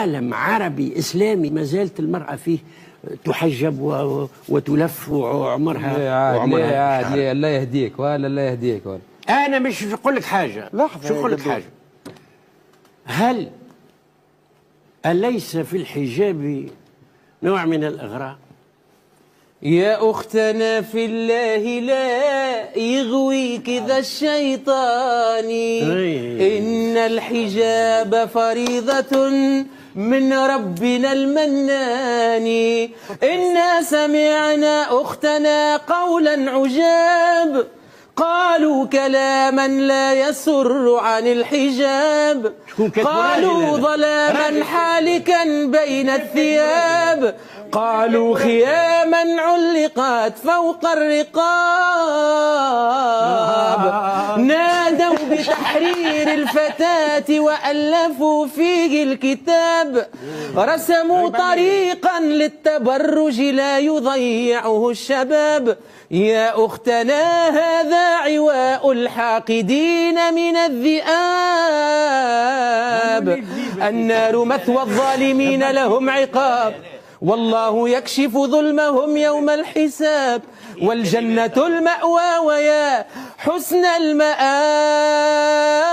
عالم عربي إسلامي ما زالت المرأة فيه تحجب و- وتلف وعمرها لا لا وعمرها. لا الله يهديك ولا الله يهديك ولا أنا مش نقول لك حاجة لحظة شو نقول لك. حاجة هل أليس في الحجاب نوع من الإغراء يا أختنا في الله لا يغويك ذا الشيطان. أي. إن الحجاب فريضة من ربنا المنان. إنا سمعنا أختنا قولا عجاب. قالوا كلاما لا يسر عن الحجاب قالوا؟ ظلاما. حالكا بين الثياب قالوا خياما علقت فوق الرقاب بتحرير الفتاة وألفوا فيه الكتاب. رسموا طريقا للتبرج لا يضيعه الشباب. يا أختنا هذا عواء الحاقدين من الذئاب. النار مثوى الظالمين لهم عقاب. والله يكشف ظلمهم يوم الحساب. والجنة المأوى ويا حسن المآب.